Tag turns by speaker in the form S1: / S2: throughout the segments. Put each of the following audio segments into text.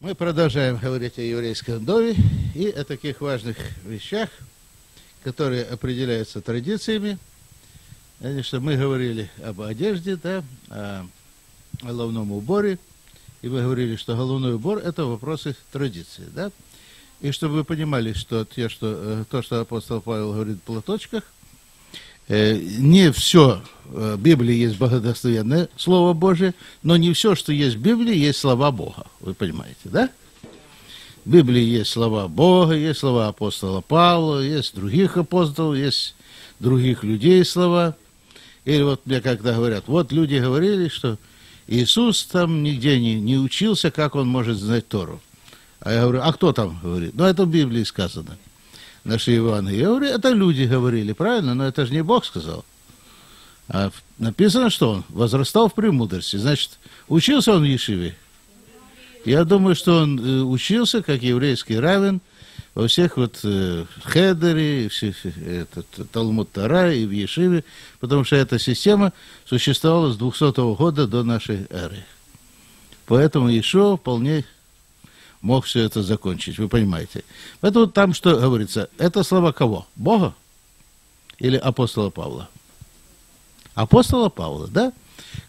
S1: Мы продолжаем говорить о еврейском доме и о таких важных вещах, которые определяются традициями. Конечно, мы говорили об одежде, да, о головном уборе, и мы говорили, что головной убор – это вопросы традиции, да. И чтобы вы понимали, что, те, что э, то, что апостол Павел говорит в платочках, не все в Библии есть богодостоверное Слово Божие, но не все, что есть в Библии, есть слова Бога. Вы понимаете, да? В Библии есть слова Бога, есть слова апостола Павла, есть других апостолов, есть других людей слова. Или вот мне когда говорят, вот люди говорили, что Иисус там нигде не, не учился, как он может знать Тору. А я говорю, а кто там говорит? Ну, это в Библии сказано. Наши Иваны. Я говорю, это люди говорили, правильно? Но это же не Бог сказал. А написано, что он возрастал в премудрости. Значит, учился он в Ешиве? Я думаю, что он э, учился, как еврейский равен, во всех вот э, хедере, все, этот, Талмуд Тара и в Ешиве, потому что эта система существовала с 200 года до нашей эры. Поэтому Ишо вполне мог все это закончить, вы понимаете. Поэтому там что говорится? Это слова кого? Бога или апостола Павла? Апостола Павла, да?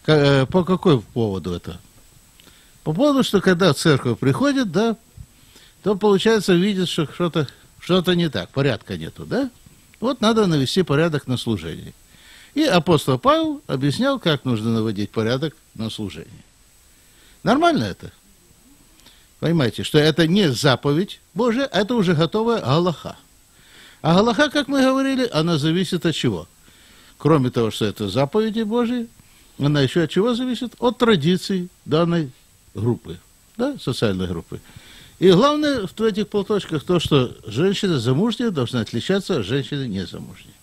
S1: Э, по какой поводу это? По поводу, что когда церковь приходит, да, то получается видит, что что-то что не так, порядка нету, да? Вот надо навести порядок на служении. И апостол Павел объяснял, как нужно наводить порядок на служении. Нормально это? Понимаете, что это не заповедь Божия, это уже готовая Галаха. А Галаха, как мы говорили, она зависит от чего? Кроме того, что это заповеди Божьи, она еще от чего зависит? От традиций данной группы, да, социальной группы. И главное в этих полточках то, что женщина замужняя должна отличаться от женщины незамужней.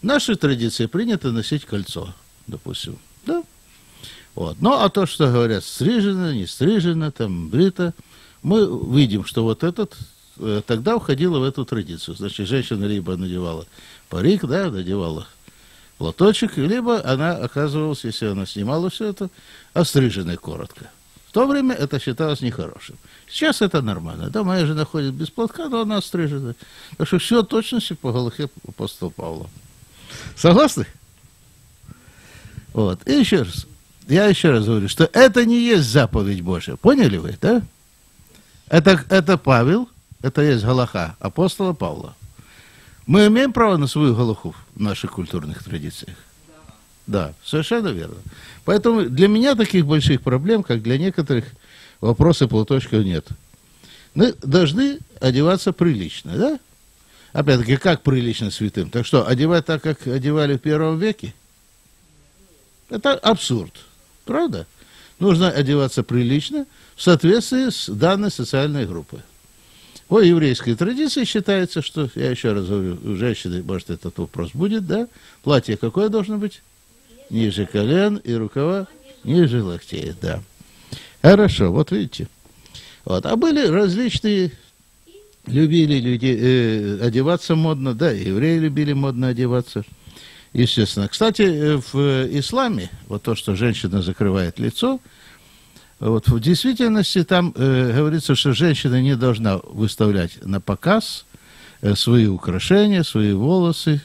S1: В нашей традиции принято носить кольцо, допустим, да? Вот. Ну, а то, что говорят, стрижено, не стрижено, там, брито, мы видим, что вот этот э, тогда входило в эту традицию. Значит, женщина либо надевала парик, да, надевала платочек, либо она оказывалась, если она снимала все это, остриженной коротко то время это считалось нехорошим. Сейчас это нормально. Да, моя жена ходит без платка, но она стрижена. Так что все точности по Галахе апостола Павла. Согласны? Вот. И еще раз. Я еще раз говорю, что это не есть заповедь Божья. Поняли вы, да? Это, это Павел, это есть Галаха апостола Павла. Мы имеем право на свою Галаху в наших культурных традициях? Да, совершенно верно. Поэтому для меня таких больших проблем, как для некоторых, вопросы платочков нет. Мы должны одеваться прилично, да? Опять-таки, как прилично святым? Так что, одевать так, как одевали в первом веке? Это абсурд, правда? Нужно одеваться прилично в соответствии с данной социальной группой. По еврейской традиции считается, что, я еще раз говорю, у женщины, может, этот вопрос будет, да? Платье какое должно быть? ниже колен и рукава ниже локтей, да. Хорошо, вот видите. Вот. А были различные, любили люди э, одеваться модно, да, евреи любили модно одеваться, естественно. Кстати, э, в исламе, вот то, что женщина закрывает лицо, вот в действительности там э, говорится, что женщина не должна выставлять на показ э, свои украшения, свои волосы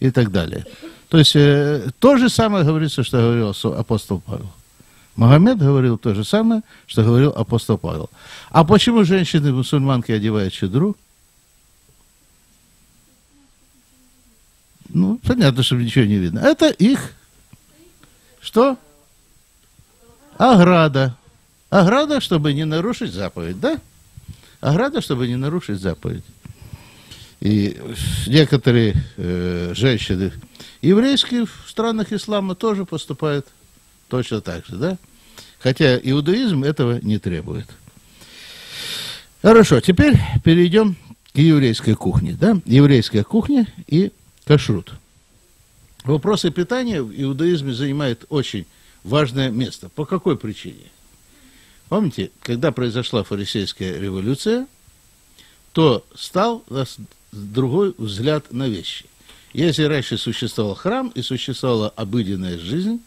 S1: и так далее. То есть э, то же самое говорится, что говорил апостол Павел. Магомед говорил то же самое, что говорил апостол Павел. А почему женщины-мусульманки одевают чедру? Ну, понятно, что ничего не видно. Это их что? Ограда. Ограда, чтобы не нарушить заповедь, да? Ограда, чтобы не нарушить заповедь. И некоторые э, женщины еврейские в странах ислама тоже поступают точно так же, да? Хотя иудаизм этого не требует. Хорошо, теперь перейдем к еврейской кухне, да? Еврейская кухня и кашрут. Вопросы питания в иудаизме занимают очень важное место. По какой причине? Помните, когда произошла фарисейская революция, то стал другой взгляд на вещи. Если раньше существовал храм и существовала обыденная жизнь,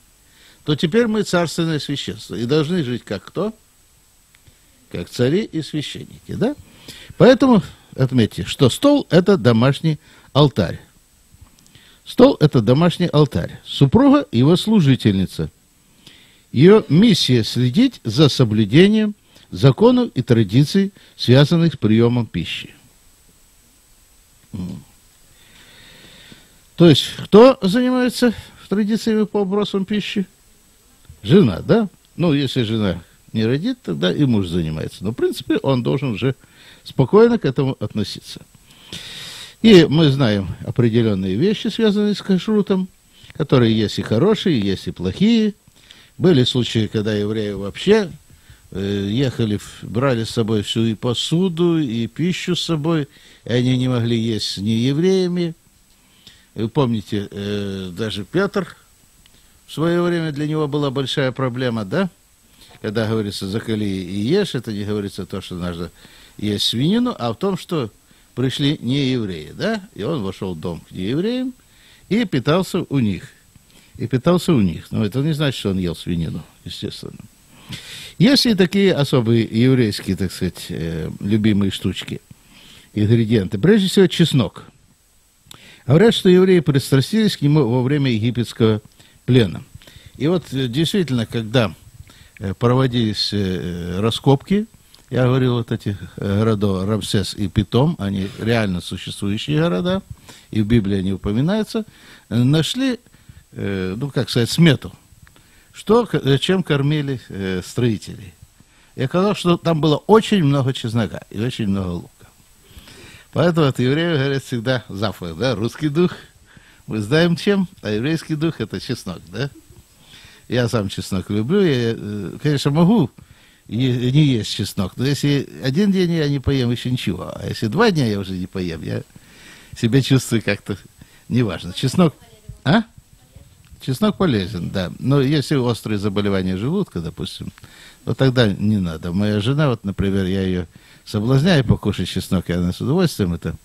S1: то теперь мы царственное священство и должны жить как кто? как цари и священники, да? Поэтому отметьте, что стол – это домашний алтарь. Стол – это домашний алтарь. Супруга – его служительница. Ее миссия – следить за соблюдением законов и традиций, связанных с приемом пищи. То есть, кто занимается традициями по вопросам пищи? Жена, да? Ну, если жена не родит, тогда и муж занимается. Но, в принципе, он должен уже спокойно к этому относиться. И мы знаем определенные вещи, связанные с кашрутом, которые есть и хорошие, есть и плохие. Были случаи, когда евреи вообще э, ехали, брали с собой всю и посуду, и пищу с собой, и они не могли есть с неевреями. Вы помните, э, даже Петр в свое время для него была большая проблема, да? Когда говорится «закали и ешь», это не говорится то, что нужно есть свинину, а в том, что пришли не евреи, да? И он вошел в дом к неевреям и питался у них. И питался у них. Но это не значит, что он ел свинину, естественно. Есть и такие особые еврейские, так сказать, э, любимые штучки, ингредиенты. Прежде всего, чеснок. Говорят, что евреи пристрастились к нему во время египетского плена. И вот э, действительно, когда э, проводились раскопки, я говорил, вот эти города Рамсес и Питом, они реально существующие города, и в Библии они упоминаются, нашли, ну, как сказать, смету, что, чем кормили строителей. И оказалось, что там было очень много чеснока и очень много лука. Поэтому от евреев говорят всегда заповедь, да, русский дух – мы знаем чем, а еврейский дух это чеснок, да? Я сам чеснок люблю, я, э, конечно, могу не, не есть чеснок, но если один день я не поем, еще ничего, а если два дня я уже не поем, я себя чувствую как-то неважно. Чеснок, а? Чеснок полезен, да. Но если острые заболевания желудка, допустим, то тогда не надо. Моя жена, вот, например, я ее соблазняю покушать чеснок, и она с удовольствием это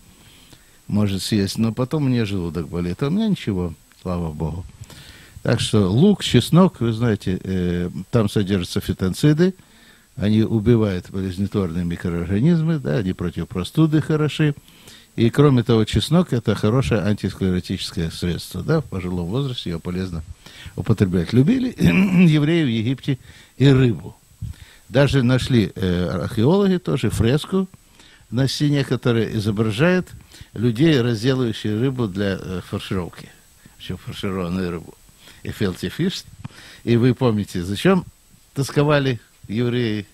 S1: может съесть, но потом мне желудок болит. А у меня ничего, слава богу. Так что лук, чеснок, вы знаете, э, там содержатся фитонциды, они убивают болезнетворные микроорганизмы, да, они против простуды хороши. И кроме того, чеснок это хорошее антисклеротическое средство, да, в пожилом возрасте его полезно употреблять. Любили евреи в Египте и рыбу. Даже нашли э, археологи тоже фреску на стене, которая изображает людей, разделывающих рыбу для э, фаршировки. Еще фаршированную рыбу. И фелти фиш. И вы помните, зачем тосковали евреи?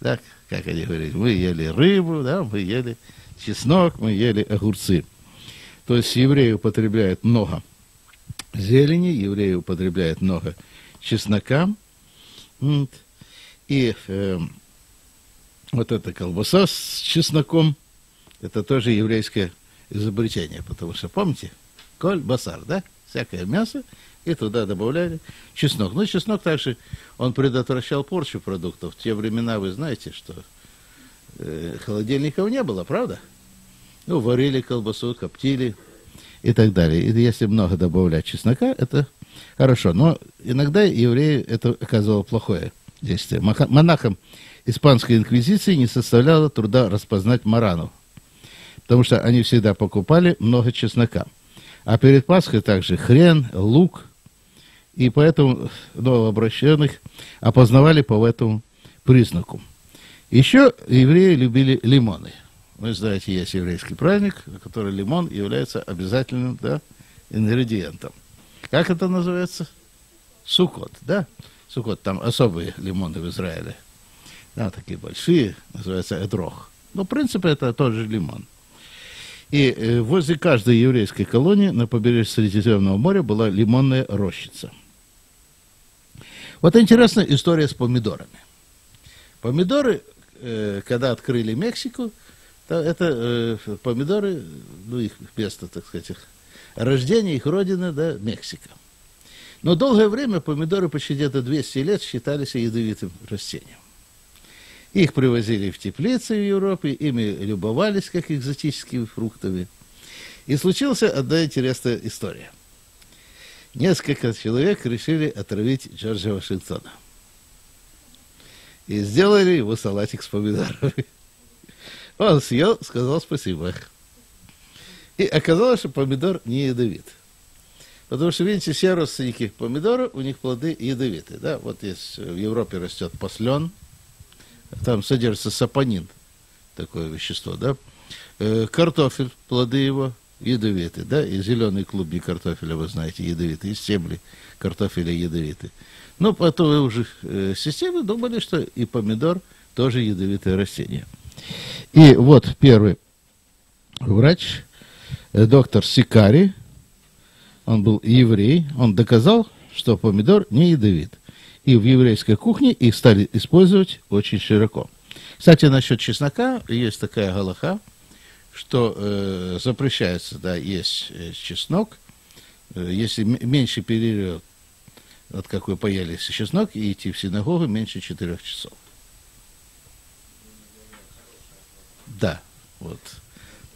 S1: Так, как они говорили, мы ели рыбу, да, мы ели чеснок, мы ели огурцы. То есть евреи употребляют много зелени, евреи употребляют много чеснока. И э, вот эта колбаса с чесноком, это тоже еврейское изобретение, потому что, помните, коль, басар, да, всякое мясо, и туда добавляли чеснок. Ну, чеснок также, он предотвращал порчу продуктов. В те времена, вы знаете, что э, холодильников не было, правда? Ну, варили колбасу, коптили и так далее. И если много добавлять чеснока, это хорошо. Но иногда евреи это оказывало плохое действие. Монахам испанской инквизиции не составляло труда распознать маранов – потому что они всегда покупали много чеснока. А перед Пасхой также хрен, лук, и поэтому новообращенных опознавали по этому признаку. Еще евреи любили лимоны. Вы знаете, есть еврейский праздник, который лимон является обязательным да, ингредиентом. Как это называется? Сукот, да? Сукот, там особые лимоны в Израиле. Да, такие большие, называется эдрох. Но, в принципе, это тот же лимон. И э, возле каждой еврейской колонии на побережье Средиземного моря была лимонная рощица. Вот интересная история с помидорами. Помидоры, э, когда открыли Мексику, то это э, помидоры, ну их место, так сказать, их рождение, их родина, да, Мексика. Но долгое время помидоры почти где-то 200 лет считались ядовитым растением. Их привозили в теплицы в Европе, ими любовались как экзотическими фруктами. И случилась одна интересная история. Несколько человек решили отравить Джорджа Вашингтона. И сделали ему салатик с помидорами. Он съел, сказал спасибо. И оказалось, что помидор не ядовит. Потому что, видите, все родственники помидора, у них плоды ядовитые. Да? Вот есть в Европе растет послен, там содержится сапонин, такое вещество, да. Э, картофель, плоды его ядовитые, да, и зеленый клубник картофеля, вы знаете, ядовитый, и стебли картофеля ядовитые. Но потом уже э, системы думали, что и помидор тоже ядовитое растение. И вот первый врач, э, доктор Сикари, он был еврей, он доказал, что помидор не ядовит. И в еврейской кухне их стали использовать очень широко. Кстати, насчет чеснока есть такая галаха, что э, запрещается да, есть э, чеснок, э, если меньше перерыв, вот как вы поели чеснок, и идти в синагогу меньше четырех часов. Да, вот.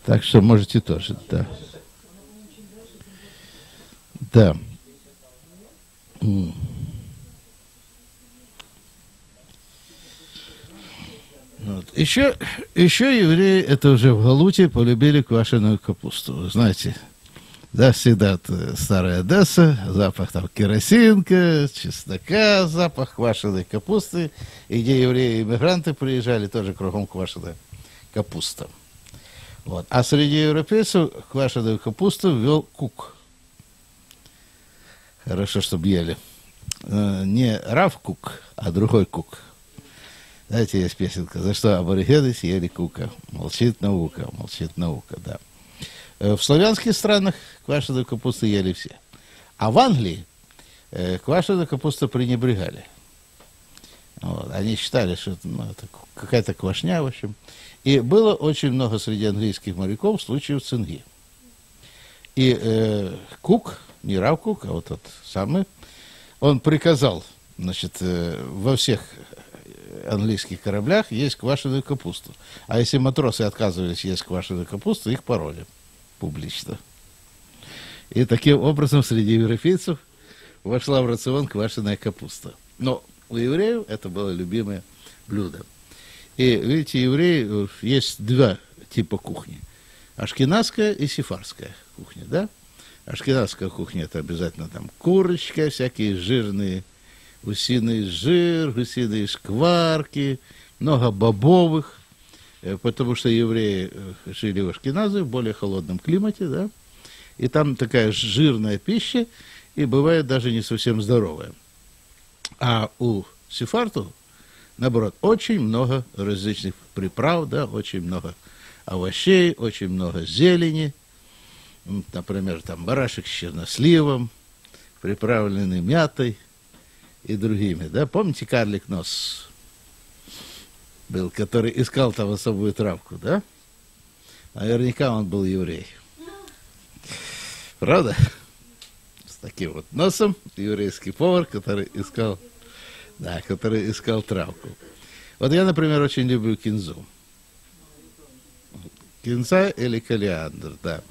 S1: Так что можете тоже, да. Да. Вот. Еще, еще евреи, это уже в Галуте, полюбили квашеную капусту. Вы знаете, да, всегда старая Одесса, запах там керосинка, чеснока, запах квашеной капусты. И где евреи-иммигранты приезжали, тоже кругом квашеная капуста. Вот. А среди европейцев квашеную капусту ввел кук. Хорошо, чтобы ели. Э, не Рав Кук, а другой Кук. Знаете, есть песенка, за что аборигены съели кука. Молчит наука, молчит наука, да. Э, в славянских странах квашеную капусту ели все. А в Англии э, квашеную капусту пренебрегали. Вот. Они считали, что ну, это какая-то квашня, в общем. И было очень много среди английских моряков случаев цинги. И э, Кук, не Рав Кук, а вот тот самый, он приказал, значит, э, во всех английских кораблях есть квашеную капусту. А если матросы отказывались есть квашеную капусту, их пароли публично. И таким образом среди европейцев вошла в рацион квашеная капуста. Но у евреев это было любимое блюдо. И видите, евреи, есть два типа кухни. Ашкенадская и сифарская кухня, да? Ашкенадская кухня это обязательно там курочка, всякие жирные гусиный жир, гусиные шкварки, много бобовых, потому что евреи жили в Ашкеназе, в более холодном климате, да, и там такая жирная пища, и бывает даже не совсем здоровая. А у сефарту, наоборот, очень много различных приправ, да, очень много овощей, очень много зелени, например, там барашек с черносливом, приправленный мятой – и другими. Да? Помните, карлик нос был, который искал там особую травку, да? Наверняка он был еврей. Правда? С таким вот носом еврейский повар, который искал, да, который искал травку. Вот я, например, очень люблю кинзу. Кинза или кориандр, да.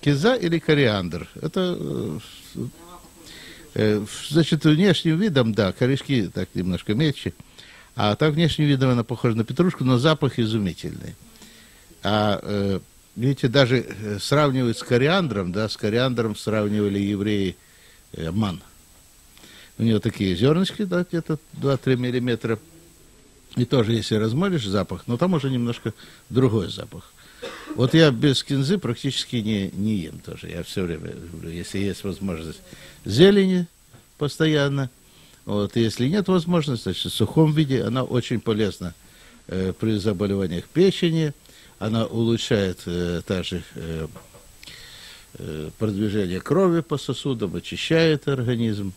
S1: Кинза или кориандр. Это э, значит, внешним видом, да, корешки так немножко мельче, а так внешним видом она похожа на петрушку, но запах изумительный. А, э, видите, даже э, сравнивают с кориандром, да, с кориандром сравнивали евреи э, ман. У него такие зернышки, да, где-то 2-3 миллиметра. И тоже, если размолишь запах, но там уже немножко другой запах. Вот я без кинзы практически не, не ем тоже. Я все время если есть возможность зелени постоянно. Вот, если нет возможности, значит, в сухом виде она очень полезна э, при заболеваниях печени. Она улучшает э, также э, э, продвижение крови по сосудам, очищает организм.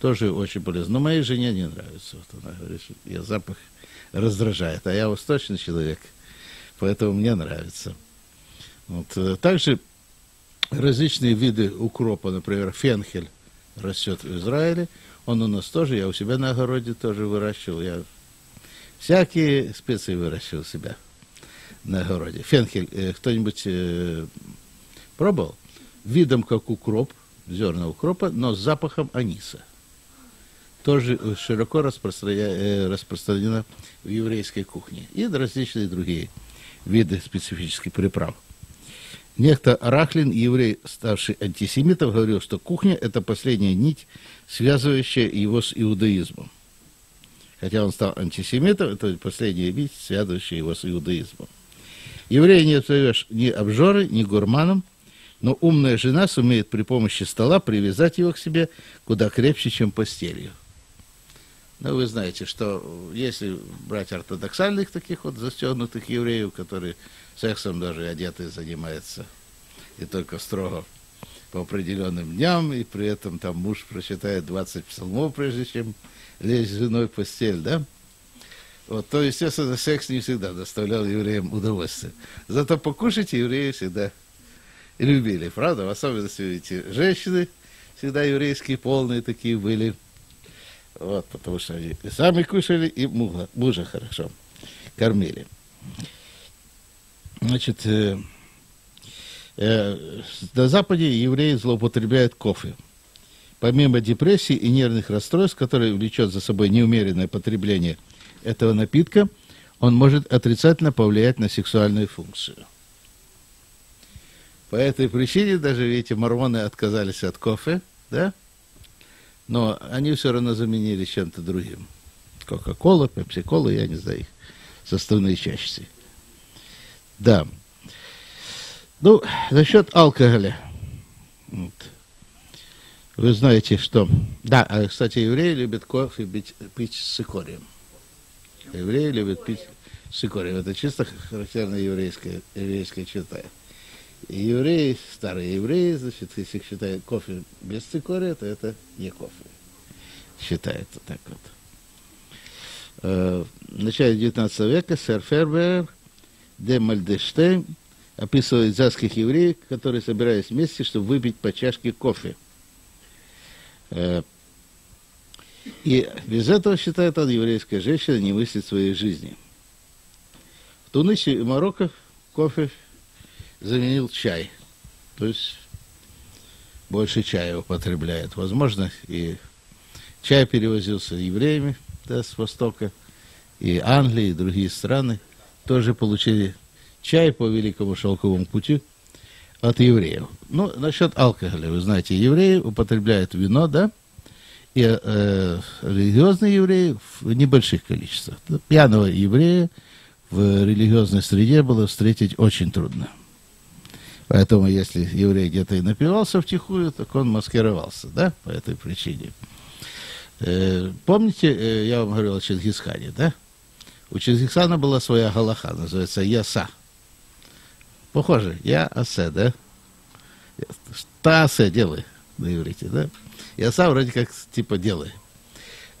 S1: Тоже очень полезно. Но моей жене не нравится. Вот она говорит, я запах раздражает. А я восточный человек, поэтому мне нравится. Вот. Э, также различные виды укропа, например, фенхель растет в Израиле. Он у нас тоже, я у себя на огороде тоже выращивал. Я всякие специи выращивал у себя на огороде. Фенхель, э, кто-нибудь э, пробовал? Видом как укроп, зерна укропа, но с запахом аниса. тоже широко распространя... распространена в еврейской кухне. И различные другие виды специфических приправ. Некто Рахлин, еврей, ставший антисемитом, говорил, что кухня – это последняя нить, связывающая его с иудаизмом. Хотя он стал антисемитом, это последняя нить, связывающая его с иудаизмом. Еврея не назовешь ни обжорой, ни гурманом, но умная жена сумеет при помощи стола привязать его к себе куда крепче, чем постелью. Ну, вы знаете, что если брать ортодоксальных таких вот застегнутых евреев, которые сексом даже одеты занимаются, и только строго по определенным дням, и при этом там муж прочитает 20 псалмов, прежде чем лечь с женой в постель, да? Вот, то, естественно, секс не всегда доставлял евреям удовольствие. Зато покушать евреи всегда любили, правда? В особенности эти женщины всегда еврейские, полные такие были – вот, потому что они сами кушали, и мужа, мужа хорошо кормили. Значит, э, э, на Западе евреи злоупотребляют кофе. Помимо депрессии и нервных расстройств, которые влечет за собой неумеренное потребление этого напитка, он может отрицательно повлиять на сексуальную функцию. По этой причине даже, видите, мормоны отказались от кофе, да? Но они все равно заменили чем-то другим. Кока-кола, пепси-кола, я не знаю их составные части. Да. Ну, насчет алкоголя. Вот. Вы знаете, что... Да, а, кстати, евреи любят кофе пить, пить с цикорием. Евреи любят пить с цикорием. Это чисто характерная еврейская, еврейская черта. И евреи, старые евреи, значит, если считают кофе без цикория, то это не кофе. Считается так вот. Э, в начале 19 века сэр Фербер де Мальдештейн описывает зазских евреев, которые собирались вместе, чтобы выпить по чашке кофе. Э, и без этого, считает он, еврейская женщина не мыслит своей жизни. В Тунисе и Марокко кофе заменил чай. То есть больше чая употребляет. Возможно, и чай перевозился евреями да, с Востока, и Англия, и другие страны тоже получили чай по Великому Шелковому пути от евреев. Ну, насчет алкоголя, вы знаете, евреи употребляют вино, да, и э, религиозные евреи в небольших количествах. Пьяного еврея в религиозной среде было встретить очень трудно. Поэтому, если еврей где-то и напивался втихую, так он маскировался, да, по этой причине. Э, помните, э, я вам говорил о Чингисхане, да? У Чингисхана была своя галаха, называется Яса. Похоже, я асе, да? Та асе делай на иврите, да? Яса вроде как типа делай.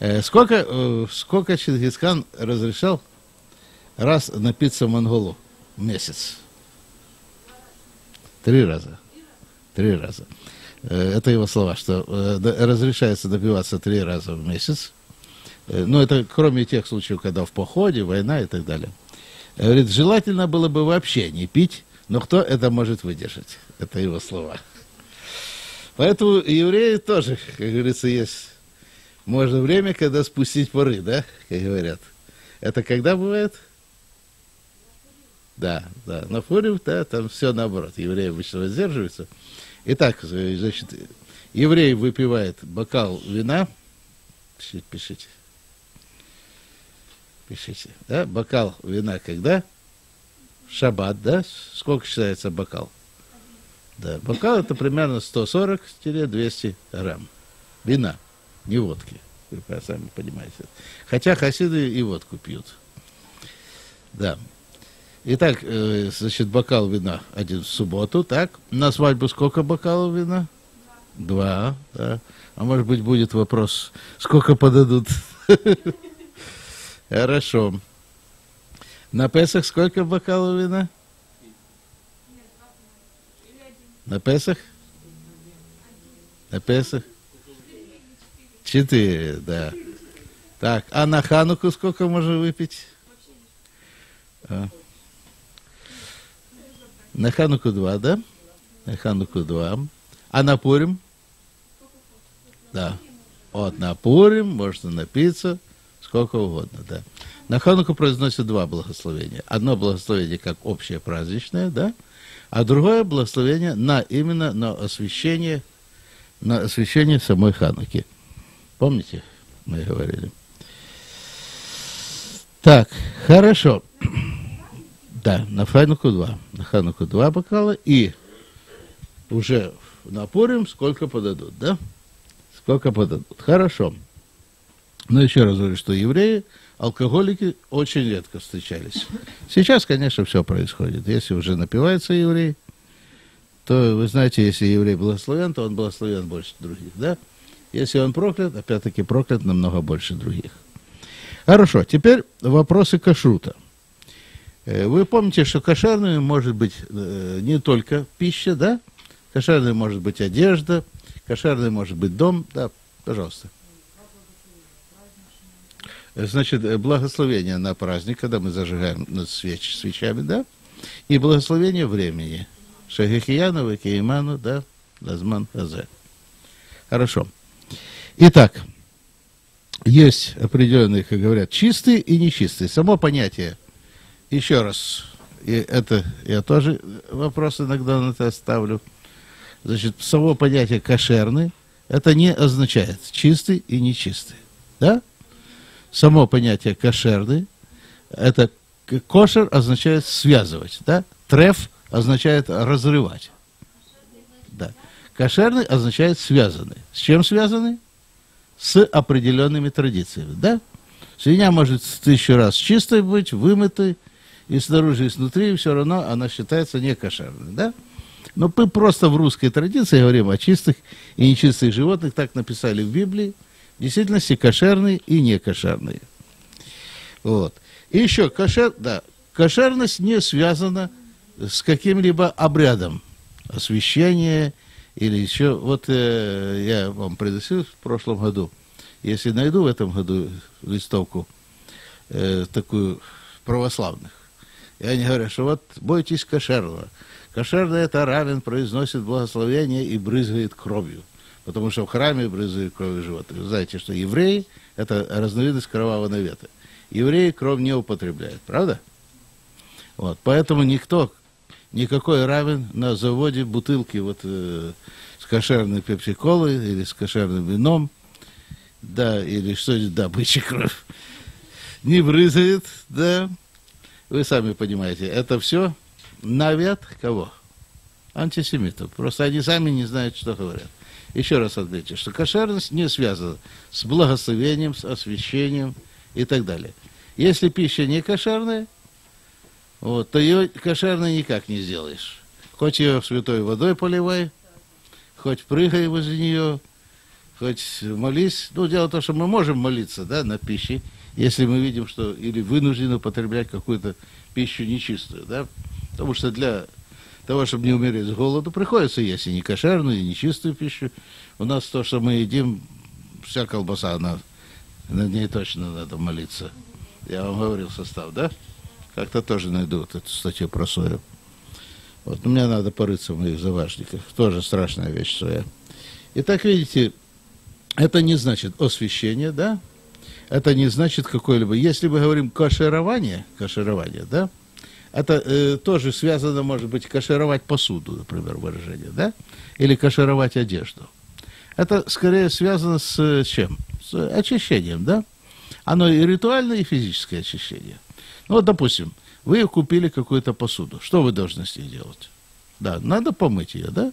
S1: Э, сколько, сколько Чингисхан разрешал раз напиться монголу в месяц? Три раза. Три раза. Э, это его слова, что э, разрешается добиваться три раза в месяц. Э, ну, это кроме тех случаев, когда в походе, война и так далее. Говорит, желательно было бы вообще не пить, но кто это может выдержать? Это его слова. Поэтому евреи тоже, как говорится, есть можно время, когда спустить поры, да, как говорят. Это когда бывает? Да, да. На Пурим, да, там все наоборот. Евреи обычно воздерживаются. Итак, значит, еврей выпивает бокал вина. Пишите, пишите. Пишите. Да, бокал вина когда? Шаббат, да? Сколько считается бокал? Да, бокал это примерно 140-200 грамм. Вина, не водки. Вы сами понимаете. Хотя хасиды и водку пьют. Да. Итак, э, значит, бокал вина один в субботу, так? На свадьбу сколько бокалов вина? Два, да. А может быть, будет вопрос, сколько подадут? Хорошо. На Песах сколько бокалов вина? На Песах? На Песах? Четыре, да. Так, а на Хануку сколько можно выпить? А. На Хануку 2, да? На Хануку 2. А на Пурим? Да. Вот на Пурим можно напиться сколько угодно, да. На Хануку произносят два благословения. Одно благословение как общее праздничное, да, а другое благословение на именно на освящение, на освящение самой Хануки. Помните, мы говорили? Так, хорошо. Да, на Хануку два. На Хануку два бокала и уже напорим, сколько подадут, да? Сколько подадут. Хорошо. Но еще раз говорю, что евреи, алкоголики очень редко встречались. Сейчас, конечно, все происходит. Если уже напивается еврей, то вы знаете, если еврей благословен, то он благословен больше других, да? Если он проклят, опять-таки проклят намного больше других. Хорошо, теперь вопросы кашрута. Э, вы помните, что кошерным может быть э, не только пища, да? Кошерной может быть одежда, кошерный может быть дом, да, пожалуйста. Значит, э, благословение на праздник, когда мы зажигаем свеч, свечами, да, и благословение времени. Шагихияну, Вакииману, да, Лазман Хазе. Хорошо. Итак, есть определенные, как говорят, чистые и нечистые. Само понятие еще раз, и это я тоже вопрос иногда на это ставлю. Значит, само понятие кошерный, это не означает чистый и нечистый. Да? Само понятие кошерный, это кошер означает связывать, да? Треф означает разрывать. Да. Кошерный означает связанный. С чем связанный? С определенными традициями, да? Свинья может тысячу раз чистой быть, вымытой, и снаружи, и снутри, все равно она считается не кошерной, да? Но мы просто в русской традиции говорим о чистых и нечистых животных, так написали в Библии, в действительности кошерные и некошерные. Вот. И еще, кошер, да, кошерность не связана с каким-либо обрядом освящения или еще. Вот э, я вам приносил в прошлом году, если найду в этом году листовку э, такую православных, и они говорят, что вот бойтесь кошерного. Кошерный это равен произносит благословение и брызгает кровью. Потому что в храме брызгает кровью животных. Вы знаете, что евреи – это разновидность кровавого навета. Евреи кровь не употребляют, правда? Вот, поэтому никто, никакой равен на заводе бутылки вот, э, с кошерной пепси-колой или с кошерным вином, да, или что-нибудь, да, бычья кровь, не брызгает, да, вы сами понимаете, это все навет кого? Антисемитов. Просто они сами не знают, что говорят. Еще раз отметьте, что кошерность не связана с благословением, с освящением и так далее. Если пища не кошерная, вот, то ее кошерной никак не сделаешь. Хоть ее святой водой поливай, хоть прыгай возле нее, хоть молись. Ну, дело в том, что мы можем молиться, да, на пище, если мы видим, что или вынуждены употреблять какую-то пищу нечистую, да, потому что для того, чтобы не умереть с голоду, приходится есть и не кошерную, и нечистую пищу. У нас то, что мы едим, вся колбаса, она, над ней точно надо молиться. Я вам говорил состав, да? Как-то тоже найду вот эту статью про сою. Вот, мне надо порыться в моих заважниках. Тоже страшная вещь своя. Итак, видите, это не значит освещение, да? Это не значит какое-либо. Если мы говорим каширование, каширование, да, это э, тоже связано, может быть, кашировать посуду, например, выражение, да, или кашировать одежду. Это скорее связано с э, чем? С очищением, да? Оно и ритуальное, и физическое очищение. Ну вот, допустим, вы купили какую-то посуду. Что вы должны с ней делать? Да, надо помыть ее, да?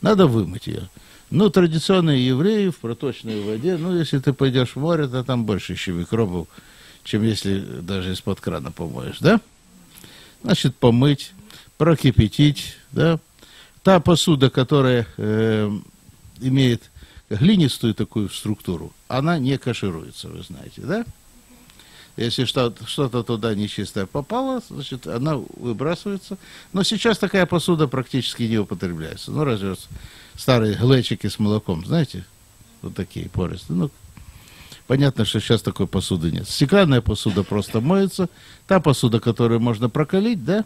S1: Надо вымыть ее. Ну, традиционные евреи в проточной воде, ну, если ты пойдешь в море, то там больше еще микробов, чем если даже из-под крана помоешь, да? Значит, помыть, прокипятить, да? Та посуда, которая э, имеет глинистую такую структуру, она не кашируется, вы знаете, да? Если что-то, туда нечистое попало, значит, она выбрасывается. Но сейчас такая посуда практически не употребляется. Ну, разве старые глечики с молоком, знаете, вот такие пористые. Ну, понятно, что сейчас такой посуды нет. Стеклянная посуда просто моется. Та посуда, которую можно прокалить, да,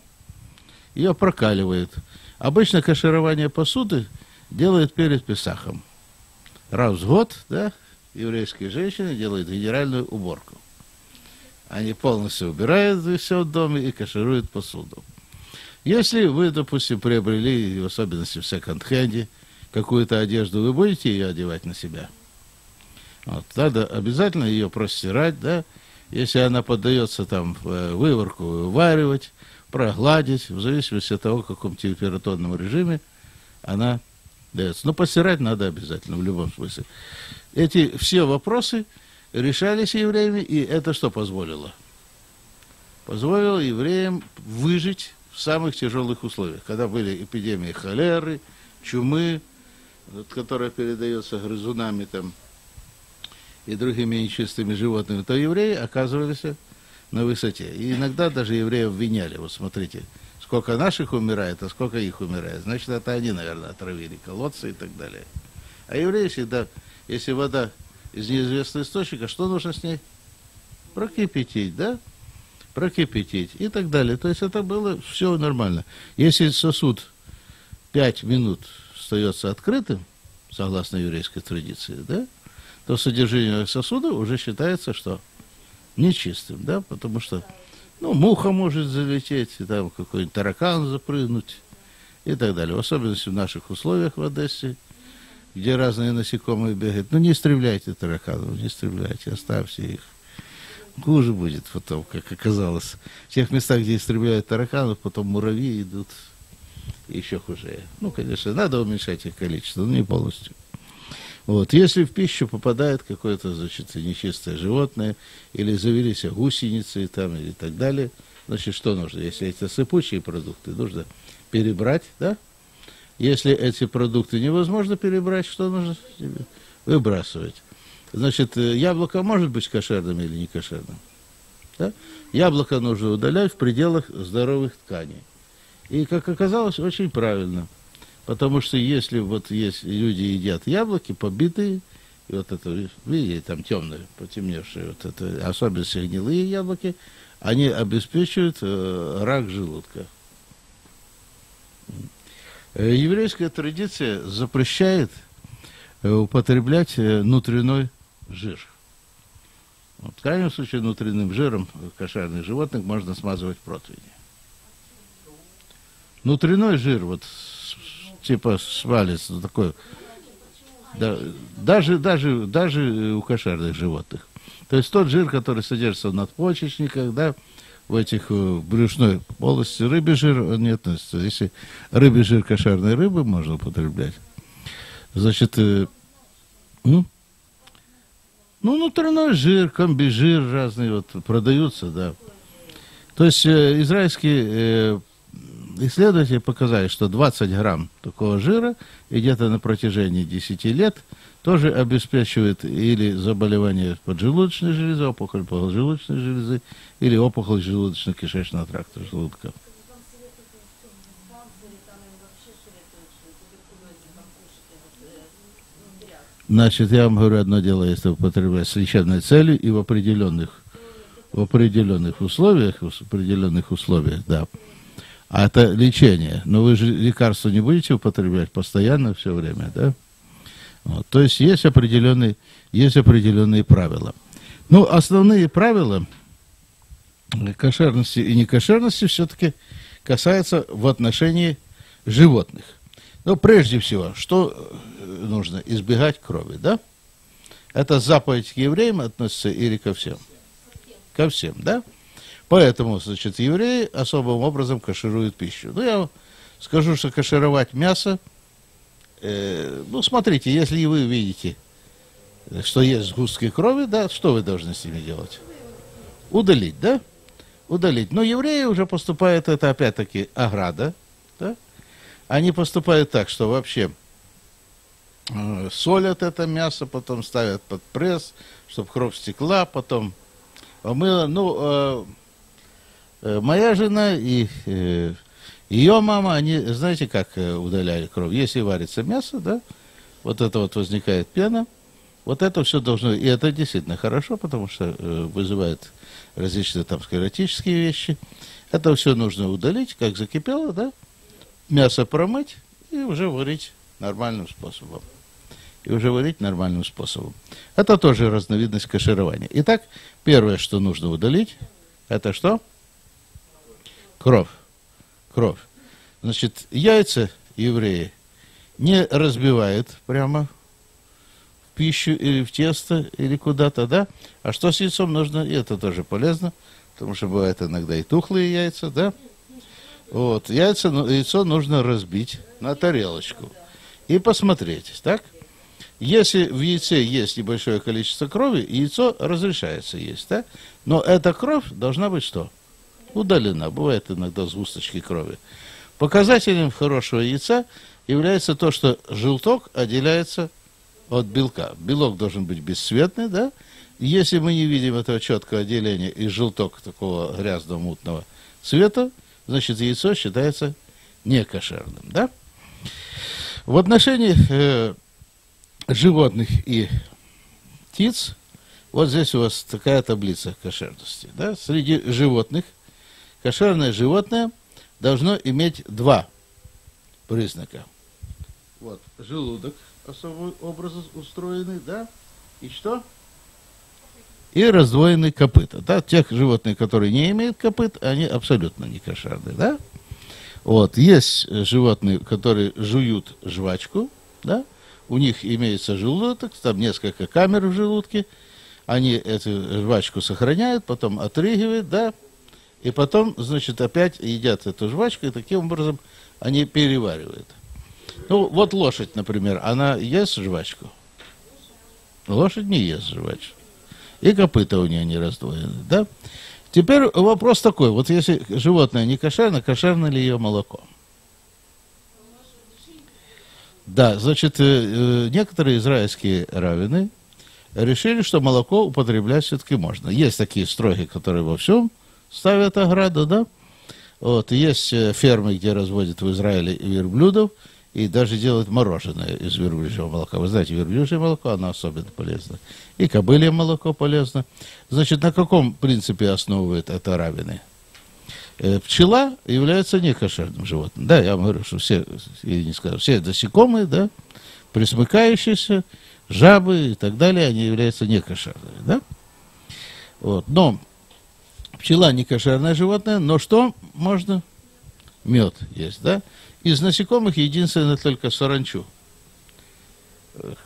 S1: ее прокаливают. Обычно каширование посуды делают перед Песахом. Раз в год, да, еврейские женщины делают генеральную уборку. Они полностью убирают все в доме и кашируют посуду. Если вы, допустим, приобрели, в особенности в секонд-хенде, какую-то одежду, вы будете ее одевать на себя? Вот, надо обязательно ее простирать, да, если она поддается там э, выворку, вываривать, прогладить, в зависимости от того, в каком температурном режиме она дается. Но постирать надо обязательно, в любом смысле. Эти все вопросы решались евреями, и это что позволило? Позволило евреям выжить в самых тяжелых условиях, когда были эпидемии холеры, чумы, которая передается грызунами там, и другими нечистыми животными, то евреи оказывались на высоте. И иногда даже евреев обвиняли. Вот смотрите, сколько наших умирает, а сколько их умирает. Значит, это они, наверное, отравили колодцы и так далее. А евреи всегда, если вода из неизвестного источника, что нужно с ней? Прокипятить, да? Прокипятить и так далее. То есть это было все нормально. Если сосуд 5 минут остается открытым, согласно еврейской традиции, да, то содержание сосуда уже считается, что нечистым, да, потому что, ну, муха может залететь, и там какой-нибудь таракан запрыгнуть и так далее. В особенности в наших условиях в Одессе, где разные насекомые бегают. Ну, не истребляйте тараканов, не истребляйте, оставьте их. Хуже будет потом, как оказалось. В тех местах, где истребляют тараканов, потом муравьи идут еще хуже. Ну, конечно, надо уменьшать их количество, но не полностью. Вот. Если в пищу попадает какое-то, значит, нечистое животное, или завелись гусеницы там, и так далее, значит, что нужно? Если это сыпучие продукты, нужно перебрать, да? Если эти продукты невозможно перебрать, что нужно? Выбрасывать. Значит, яблоко может быть кошерным или не кошерным? Да? Яблоко нужно удалять в пределах здоровых тканей. И, как оказалось, очень правильно – Потому что если вот есть люди едят яблоки побитые, и вот это, видите, там темные, потемневшие, вот это, особенно гнилые яблоки, они обеспечивают э, рак желудка. Э, еврейская традиция запрещает э, употреблять э, внутренний жир. Вот, в крайнем случае, внутренним жиром кошерных животных можно смазывать противни. Внутренний жир, вот типа свалится такой. Да, даже, даже, даже у кошерных животных. То есть тот жир, который содержится в надпочечниках, да, в этих в брюшной полости, рыбий жир он не относится. Если рыбий жир кошерной рыбы можно употреблять, значит, э, ну, ну, внутренний жир, комбижир разные вот продаются, да. То есть э, израильские э, исследователи показали, что 20 грамм такого жира и где-то на протяжении 10 лет тоже обеспечивает или заболевание поджелудочной железы, опухоль поджелудочной железы, или опухоль желудочно-кишечного тракта желудка. Значит, я вам говорю одно дело, если употреблять с лечебной целью и в определенных, в определенных условиях, в определенных условиях, да. А это лечение. Но вы же лекарства не будете употреблять постоянно все время, да? Вот. То есть есть определенные, есть определенные правила. Ну, основные правила кошерности и некошерности все-таки касаются в отношении животных. Но прежде всего, что нужно? Избегать крови, да? Это заповедь к евреям относится или ко всем? Ко всем, да? Поэтому, значит, евреи особым образом кашируют пищу. Ну, я скажу, что кашировать мясо, э, ну, смотрите, если вы видите, что есть сгустки крови, да, что вы должны с ними делать? Удалить, да? Удалить. Но евреи уже поступают, это опять-таки ограда, да? Они поступают так, что вообще э, солят это мясо, потом ставят под пресс, чтобы кровь стекла, потом помыла. Ну, Э, моя жена и э, ее мама, они, знаете, как э, удаляли кровь? Если варится мясо, да, вот это вот возникает пена, вот это все должно, и это действительно хорошо, потому что вызывает различные там склеротические вещи. Это все нужно удалить, как закипело, да, мясо промыть и уже варить нормальным способом. и уже варить нормальным способом. Это тоже разновидность каширования. Итак, первое, что нужно удалить, это что? Кровь. Кровь. Значит, яйца евреи не разбивают прямо в пищу или в тесто или куда-то, да? А что с яйцом нужно? И это тоже полезно, потому что бывают иногда и тухлые яйца, да? Вот, яйца, ну, яйцо нужно разбить на тарелочку и посмотреть, так? Если в яйце есть небольшое количество крови, яйцо разрешается есть, да? Но эта кровь должна быть что? Удалена. Бывает иногда сгусточки крови. Показателем хорошего яйца является то, что желток отделяется от белка. Белок должен быть бесцветный, да? Если мы не видим этого четкого отделения и желток такого грязного мутного цвета, значит яйцо считается некошерным, да? В отношении э, животных и птиц, вот здесь у вас такая таблица кошерности, да? Среди животных кошерное животное должно иметь два признака. Вот, желудок особым образом устроенный, да? И что? И раздвоенные копыта. Да? Тех животных, которые не имеют копыт, они абсолютно не кошерные, да? Вот, есть животные, которые жуют жвачку, да? У них имеется желудок, там несколько камер в желудке, они эту жвачку сохраняют, потом отрыгивают, да, и потом, значит, опять едят эту жвачку, и таким образом они переваривают. Ну, вот лошадь, например, она ест жвачку? Лошадь не ест жвачку. И копыта у нее не раздвоены, да? Теперь вопрос такой, вот если животное не кошерно, кошерно ли ее молоко? Да, значит, э, э, некоторые израильские раввины решили, что молоко употреблять все-таки можно. Есть такие строгие, которые во всем ставят ограду, да? Вот, есть э, фермы, где разводят в Израиле верблюдов, и даже делают мороженое из верблюжьего молока. Вы знаете, верблюжье молоко, оно особенно полезно. И кобылье молоко полезно. Значит, на каком принципе основывает это равины? Э, пчела является некошерным животным. Да, я вам говорю, что все, я не скажу, все насекомые, да, присмыкающиеся, жабы и так далее, они являются некошерными, да? Вот. Но пчела не кошерное животное, но что можно? Мед есть, да? Из насекомых единственное только саранчу.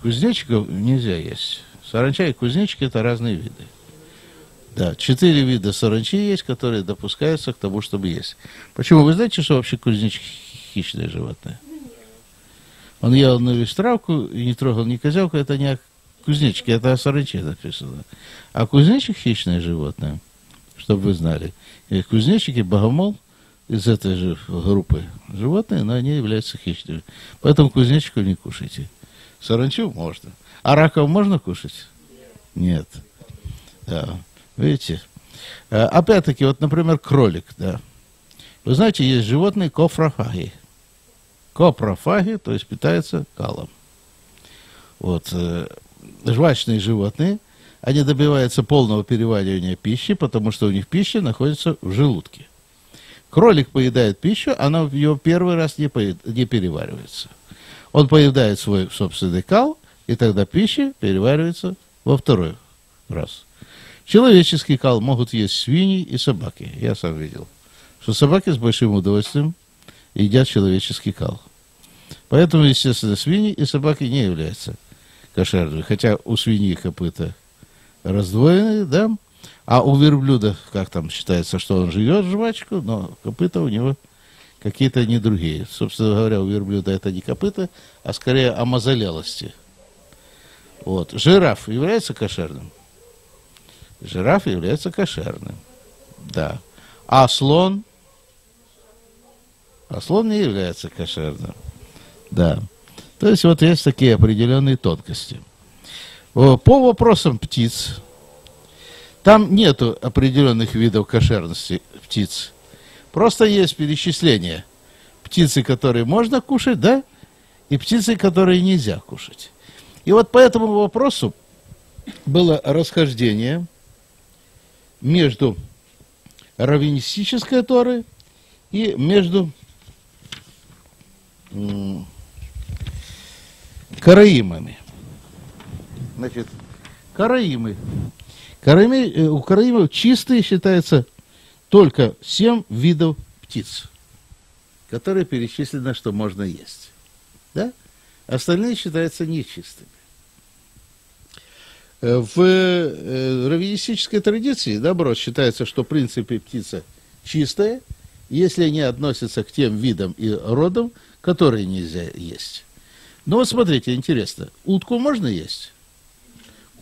S1: Кузнечиков нельзя есть. Саранча и кузнечики это разные виды. Да, четыре вида саранчи есть, которые допускаются к тому, чтобы есть. Почему? Вы знаете, что вообще кузнечик хищное животное? Он ел одну лишь травку и не трогал ни козявку, это не о кузнечике, это о саранче написано. А кузнечик хищное животное, чтобы вы знали. И кузнечики, богомол – из этой же группы животные, но они являются хищными. Поэтому кузнечиков не кушайте. Саранчу можно. А раков можно кушать? Нет. Да. Видите? А, опять-таки, вот, например, кролик, да. Вы знаете, есть животные кофрофаги. Копрофаги, то есть питаются калом. Вот. Э, жвачные животные, они добиваются полного переваривания пищи, потому что у них пища находится в желудке. Кролик поедает пищу, она в ее первый раз не, поед, не переваривается. Он поедает свой собственный кал, и тогда пища переваривается во второй раз. Человеческий кал могут есть свиньи и собаки. Я сам видел, что собаки с большим удовольствием едят человеческий кал. Поэтому, естественно, свиньи и собаки не являются кошерными. Хотя у свиньи копыта раздвоенные, да, а у верблюда, как там считается, что он живет жвачку, но копыта у него какие-то не другие. Собственно говоря, у верблюда это не копыта, а скорее о мазолелости. Вот. Жираф является кошерным? Жираф является кошерным. Да. А слон? А слон не является кошерным. Да. То есть вот есть такие определенные тонкости. По вопросам птиц, там нету определенных видов кошерности птиц. Просто есть перечисление. Птицы, которые можно кушать, да, и птицы, которые нельзя кушать. И вот по этому вопросу было расхождение между раввинистической Торой и между караимами. Значит, караимы. Караимы, э, у караимов чистые считается только семь видов птиц, которые перечислены, что можно есть. Да? Остальные считаются нечистыми. Э, в э, раввинистической традиции, наоборот, считается, что в принципе птица чистая, если они относятся к тем видам и родам, которые нельзя есть. Но вот смотрите, интересно, утку можно есть?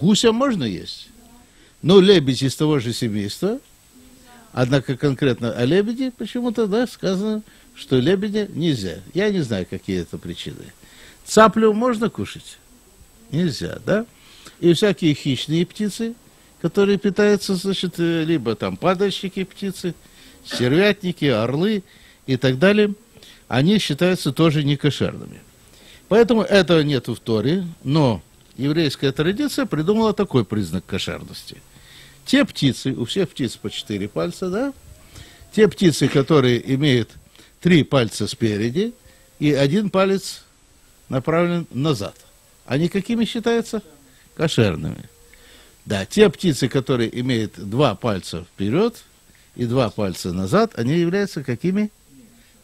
S1: Гуся можно есть? Но лебедь из того же семейства, однако конкретно о лебеде почему-то, да, сказано, что лебедя нельзя. Я не знаю, какие это причины. Цаплю можно кушать? Нельзя, да? И всякие хищные птицы, которые питаются, значит, э, либо там падальщики птицы, сервятники, орлы и так далее, они считаются тоже некошерными. Поэтому этого нет в Торе, но еврейская традиция придумала такой признак кошерности. Те птицы, у всех птиц по четыре пальца, да? Те птицы, которые имеют три пальца спереди и один палец направлен назад. Они какими считаются? Кошерными. Да, те птицы, которые имеют два пальца вперед и два пальца назад, они являются какими?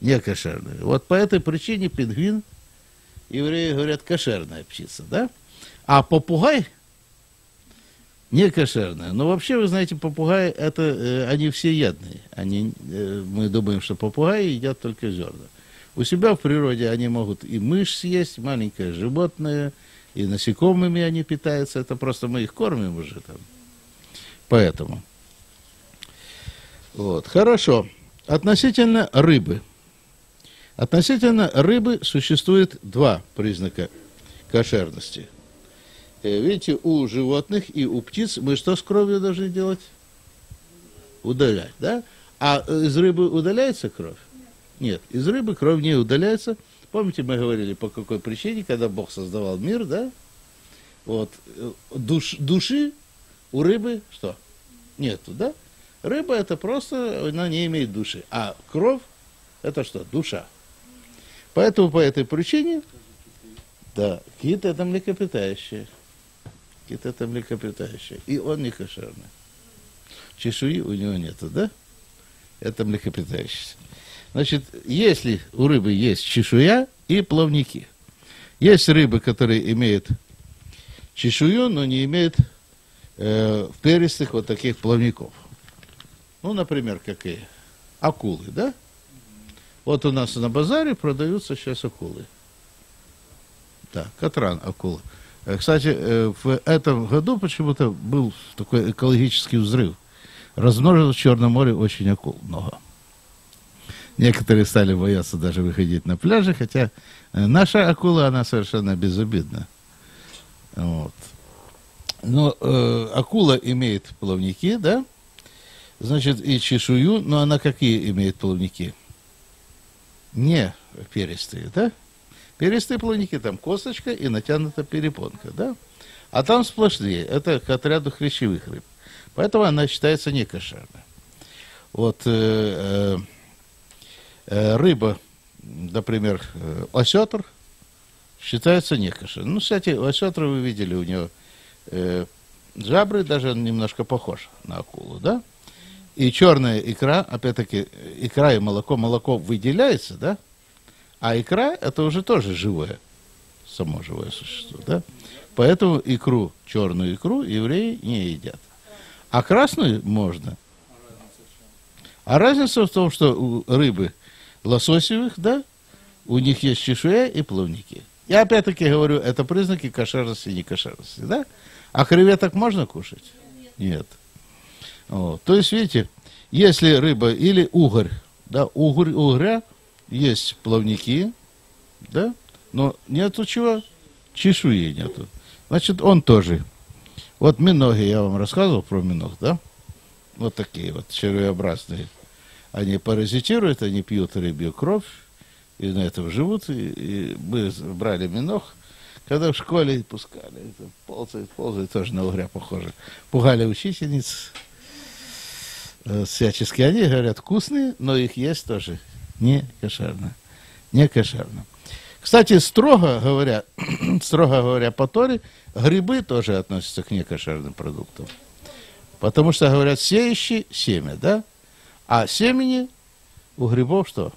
S1: Некошерными. Вот по этой причине пингвин, евреи говорят, кошерная птица, да? А попугай не кошерная. Но вообще, вы знаете, попугаи, это, э, они все ядные. Они, э, мы думаем, что попугаи едят только зерна. У себя в природе они могут и мышь съесть, маленькое животное, и насекомыми они питаются. Это просто мы их кормим уже там. Поэтому. Вот, хорошо. Относительно рыбы. Относительно рыбы существует два признака кошерности. Э, видите, у животных и у птиц мы что с кровью должны делать? Удалять, да? А из рыбы удаляется кровь? Нет, из рыбы кровь не удаляется. Помните, мы говорили, по какой причине, когда Бог создавал мир, да? Вот, э, душ, души у рыбы что? Нету, да? Рыба это просто, она не имеет души. А кровь это что? Душа. Поэтому по этой причине, да, кит это млекопитающее. Кит это млекопитающее. И он не кошерный. Чешуи у него нету, да? Это млекопитающее. Значит, если у рыбы есть чешуя и плавники. Есть рыбы, которые имеют чешую, но не имеют э, перистых вот таких плавников. Ну, например, какие? Акулы, да? Вот у нас на базаре продаются сейчас акулы. Да, катран акула. Э, кстати, э, в этом году почему-то был такой экологический взрыв. Размножилось в Черном море очень акул много. Некоторые стали бояться даже выходить на пляжи, хотя э, наша акула, она совершенно безобидна. Вот. Но э, акула имеет плавники, да? Значит, и чешую, но она какие имеет плавники? Не перистые, да? Перистые плавники, там косточка и натянута перепонка, да? А там сплошные, это к отряду хрящевых рыб. Поэтому она считается некошерной. Вот э, э, рыба, например, э, осетр, считается некошерной. Ну, кстати, осетра вы видели, у него э, жабры, даже немножко похож на акулу, да? И черная икра, опять-таки, икра и молоко, молоко выделяется, да? А икра это уже тоже живое, само живое существо, да? Поэтому икру, черную икру евреи не едят. А красную можно. А разница в том, что у рыбы лососевых, да, у них есть чешуя и плавники. Я опять-таки говорю, это признаки кошерности и некошерности, да? А креветок можно кушать? Нет. Вот. То есть, видите, если рыба или угорь, да, угорь, угря есть плавники, да, но нету чего? Чешуи нету. Значит, он тоже. Вот миноги, я вам рассказывал про миног, да? Вот такие вот червеобразные. Они паразитируют, они пьют рыбью кровь, и на этом живут. И, и мы брали миног, когда в школе пускали. Это ползает, ползает, тоже на угря похоже. Пугали учительниц. Э, всячески они говорят вкусные, но их есть тоже не кошерно. Не кошерно. Кстати, строго говоря, строго говоря по Торе, грибы тоже относятся к некошерным продуктам. Потому что говорят сеющий семя, да? А семени у грибов что?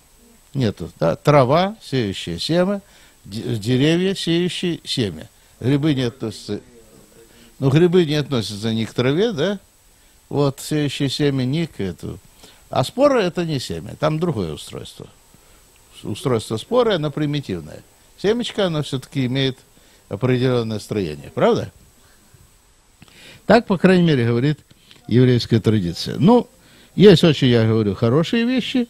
S1: Нету, да? Трава, сеющая семя, деревья, сеющие семя. Грибы не относятся, ну, грибы не относятся ни к траве, да? Вот, сеющее семя ни к этому. А спора это не семя, там другое устройство устройство споры, оно примитивное. Семечко, оно все-таки имеет определенное строение, правда? Так, по крайней мере, говорит еврейская традиция. Ну, есть очень, я говорю, хорошие вещи,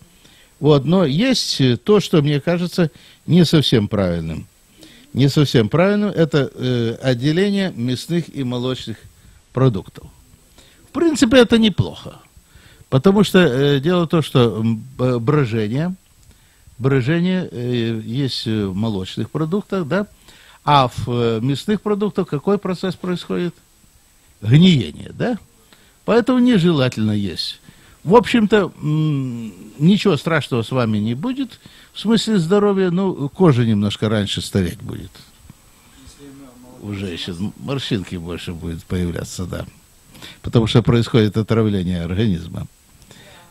S1: вот, но есть то, что мне кажется не совсем правильным. Не совсем правильным это э, отделение мясных и молочных продуктов. В принципе, это неплохо. Потому что э, дело в том, что брожение – брожение э, есть в молочных продуктах, да, а в э, мясных продуктах какой процесс происходит? Гниение, да? Поэтому нежелательно есть. В общем-то, ничего страшного с вами не будет, в смысле здоровья, ну, кожа немножко раньше стареть будет. У женщин морщинки больше будет появляться, да. Потому что происходит отравление организма.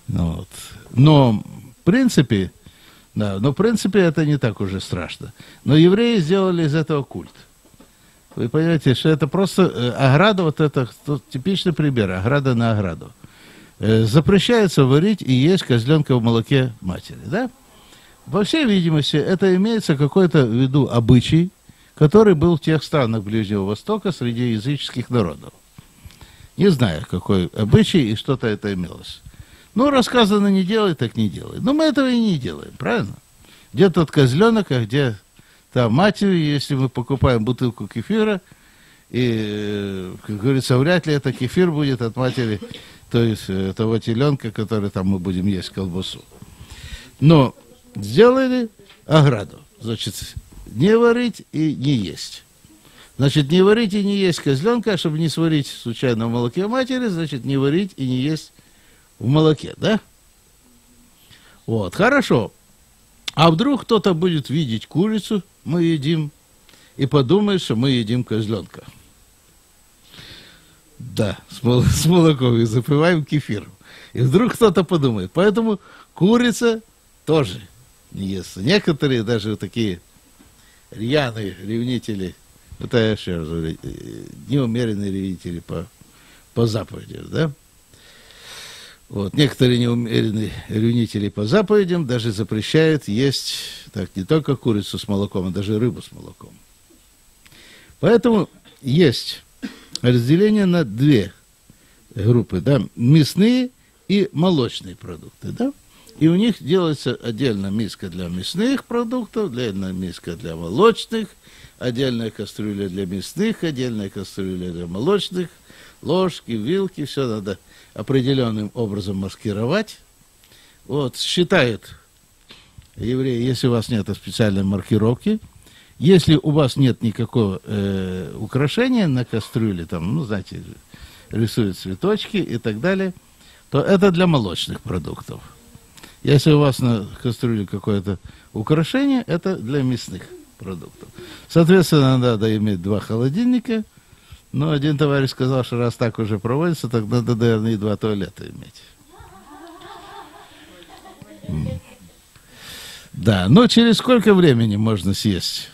S1: Ну, вот. Но, в принципе, да, но в принципе это не так уже страшно. Но евреи сделали из этого культ. Вы понимаете, что это просто э, ограда, вот это типичный пример, ограда на ограду. Э, запрещается варить и есть козленка в молоке матери, да? Во всей видимости, это имеется какой-то в виду обычай, который был в тех странах Ближнего Востока среди языческих народов. Не знаю, какой обычай и что-то это имелось. Ну, рассказано не делай, так не делай. Но мы этого и не делаем, правильно? Где тот козленок, а где та матерь, если мы покупаем бутылку кефира, и, как говорится, вряд ли это кефир будет от матери, то есть э, того теленка, который там мы будем есть колбасу. Но сделали ограду. Значит, не варить и не есть. Значит, не варить и не есть козленка, а чтобы не сварить случайно в молоке матери, значит, не варить и не есть в молоке, да? Вот, хорошо. А вдруг кто-то будет видеть курицу, мы едим, и подумает, что мы едим козленка. Да, с, мол с молоком и запиваем кефиром. И вдруг кто-то подумает. Поэтому курица тоже не ест. Некоторые даже такие рьяные ревнители, это я еще раз говорю, неумеренные ревнители по, по заповедям, да? Вот. Некоторые неумеренные ревнители по заповедям даже запрещают есть так, не только курицу с молоком, а даже рыбу с молоком. Поэтому есть разделение на две группы, да, мясные и молочные продукты, да, и у них делается отдельно миска для мясных продуктов, отдельная миска для молочных, отдельная кастрюля для мясных, отдельная кастрюля для молочных, ложки, вилки, все надо определенным образом маскировать. Вот, считают евреи, если у вас нет специальной маркировки, если у вас нет никакого э, украшения на кастрюле, там, ну, знаете, рисуют цветочки и так далее, то это для молочных продуктов. Если у вас на кастрюле какое-то украшение, это для мясных продуктов. Соответственно, надо иметь два холодильника – ну, один товарищ сказал, что раз так уже проводится, так надо, наверное, и два туалета иметь. Да, но через сколько времени можно съесть,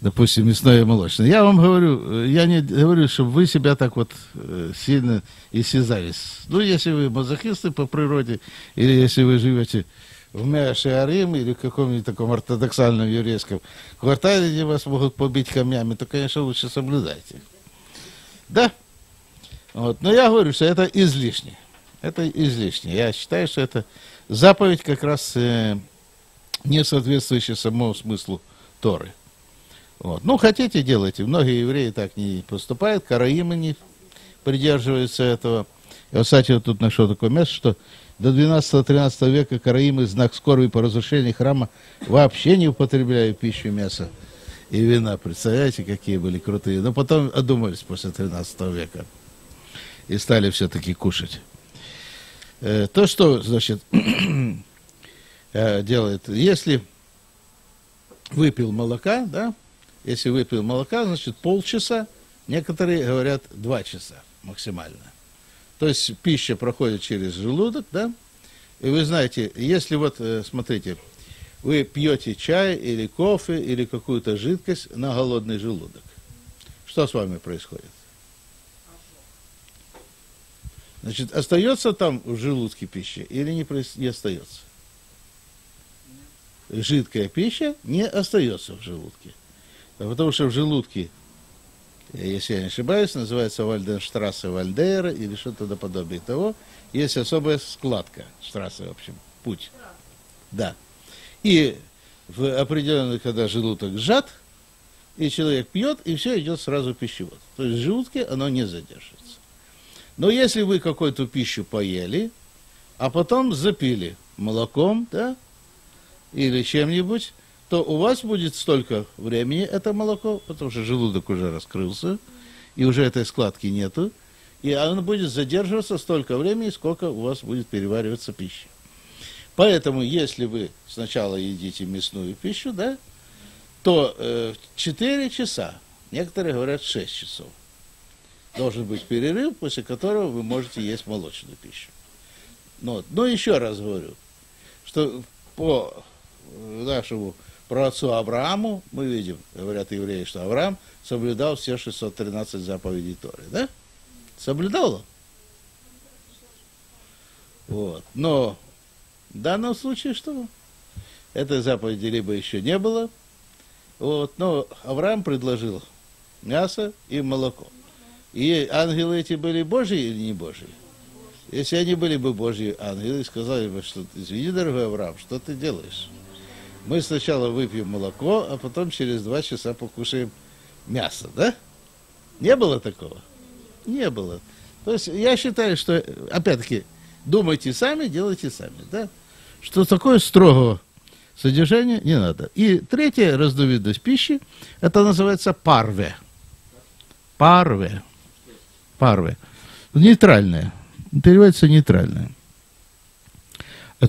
S1: допустим, мясное и молочное? Я вам говорю, я не говорю, чтобы вы себя так вот э, сильно истязались. Ну, если вы мазохисты по природе, или если вы живете в Меашиарим или в каком-нибудь таком ортодоксальном еврейском квартале, где вас могут побить камнями, то, конечно, лучше соблюдайте. Да? Вот. Но я говорю, что это излишне. Это излишне. Я считаю, что это заповедь как раз э, не соответствующая самому смыслу Торы. Вот. Ну, хотите, делайте. Многие евреи так не поступают, караимы не придерживаются этого. Я, кстати, вот тут нашел такое место, что до 12-13 века караимы знак скорби по разрушению храма вообще не употребляют пищу мяса и вина. Представляете, какие были крутые. Но потом одумались после 13 века и стали все-таки кушать. Э, то, что, значит, э, делает, если выпил молока, да, если выпил молока, значит полчаса, некоторые говорят два часа максимально. То есть пища проходит через желудок, да, и вы знаете, если вот, э, смотрите, вы пьете чай или кофе или какую-то жидкость на голодный желудок, что с вами происходит? Значит, остается там в желудке пища или не, не остается? Жидкая пища не остается в желудке. Потому что в желудке, если я не ошибаюсь, называется Вальденштрассе Вальдейра или что-то наподобие того, есть особая складка, штрассе, в общем, путь. Да. И в определенный, когда желудок сжат, и человек пьет, и все идет сразу пищевод. То есть в желудке оно не задерживается. Но если вы какую-то пищу поели, а потом запили молоком, да, или чем-нибудь, то у вас будет столько времени это молоко, потому что желудок уже раскрылся, и уже этой складки нету, и оно будет задерживаться столько времени, сколько у вас будет перевариваться пища. Поэтому, если вы сначала едите мясную пищу, да, то э, 4 часа, некоторые говорят 6 часов – должен быть перерыв, после которого вы можете есть молочную пищу. Ну, но еще раз говорю, что по нашему праотцу Аврааму, мы видим, говорят евреи, что Авраам соблюдал все 613 заповедей Торы, да? Соблюдал он? Вот. Но в данном случае что? Этой заповеди либо еще не было, вот, но Авраам предложил мясо и молоко. И ангелы эти были Божьи или не Божьи? Если они были бы Божьи ангелы, сказали бы, что извини, дорогой Авраам, что ты делаешь? Мы сначала выпьем молоко, а потом через два часа покушаем мясо, да? Не было такого? Не было. То есть я считаю, что, опять-таки, думайте сами, делайте сами, да? Что такое строгого содержания не надо. И третья разновидность пищи, это называется парве. Парве парвы. Нейтральная. Переводится нейтральная.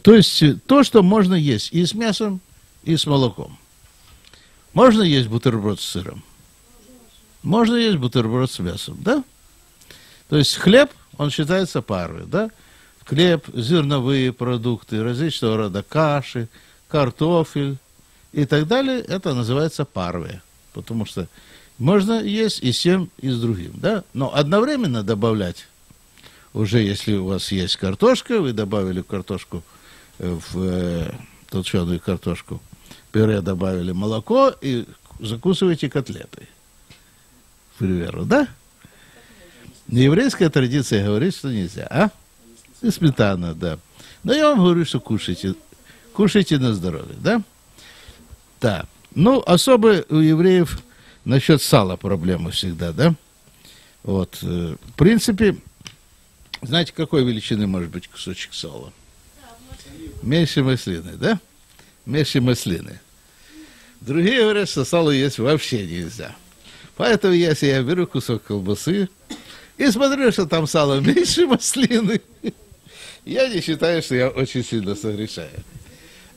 S1: То есть то, что можно есть и с мясом, и с молоком. Можно есть бутерброд с сыром? Можно есть бутерброд с мясом, да? То есть хлеб, он считается парвой, да? Хлеб, зерновые продукты, различного рода каши, картофель и так далее, это называется парве. Потому что можно есть и с тем, и с другим, да? Но одновременно добавлять, уже если у вас есть картошка, вы добавили картошку э, в э, толченую картошку, пюре добавили молоко и закусываете котлетой. К примеру, да? Еврейская традиция говорит, что нельзя, а? И сметана, да. Но я вам говорю, что кушайте. Кушайте на здоровье, да? Да. Ну, особо у евреев насчет сала проблема всегда, да? Вот. Э, в принципе, знаете, какой величины может быть кусочек сала? Меньше маслины, да? Меньше маслины. Другие говорят, что сало есть вообще нельзя. Поэтому если я беру кусок колбасы и смотрю, что там сало меньше маслины, я не считаю, что я очень сильно согрешаю.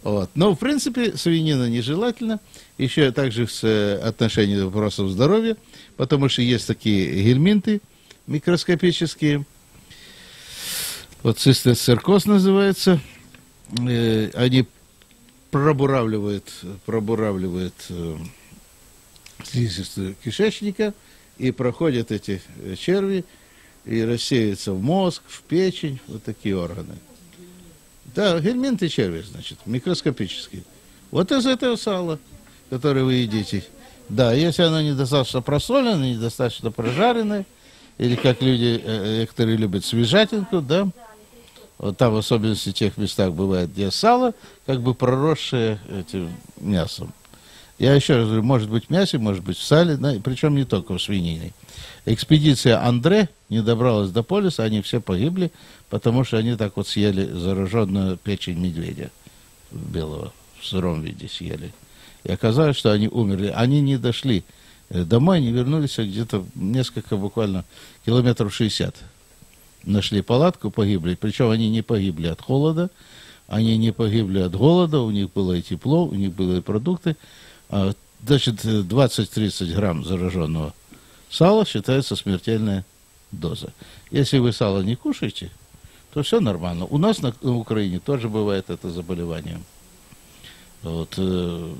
S1: Вот. Но, в принципе, свинина нежелательна, еще также с э, отношением вопросов здоровья, потому что есть такие гельминты микроскопические, вот цистецеркоз называется, э, они пробуравливают, пробуравливают э, слизистую кишечника, и проходят эти черви, и рассеются в мозг, в печень, вот такие органы. Да, гельминты черви, значит, микроскопические. Вот из этого сала, которое вы едите. Да, если оно недостаточно просоленное, недостаточно прожаренное, или как люди, э, некоторые любят свежатинку, да, вот там в особенности в тех местах бывает, где сало, как бы проросшее этим мясом. Я еще раз говорю, может быть в мясе, может быть в сале, да, причем не только в свинине. Экспедиция Андре не добралась до полюса, они все погибли, потому что они так вот съели зараженную печень медведя белого, в сыром виде съели. И оказалось, что они умерли. Они не дошли э, домой, они вернулись где-то несколько буквально километров 60. Нашли палатку, погибли. Причем они не погибли от холода, они не погибли от голода, у них было и тепло, у них были и продукты. А, значит, 20-30 грамм зараженного сала считается смертельная доза. Если вы сало не кушаете, то все нормально. У нас на, на Украине тоже бывает это заболевание. Вот, э,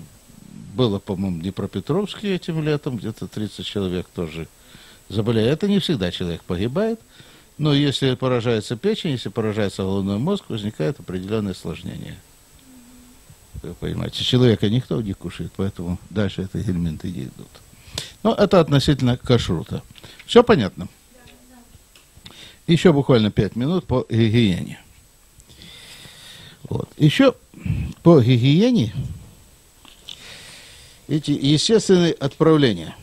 S1: было, по-моему, в Днепропетровске этим летом, где-то 30 человек тоже заболели. Это не всегда человек погибает, но если поражается печень, если поражается головной мозг, возникает определенное осложнение. Вы понимаете, человека никто не кушает, поэтому дальше эти элементы не идут. Но это относительно кашрута. Все понятно? Еще буквально 5 минут по гигиене. Вот. Еще по гигиене эти естественные отправления.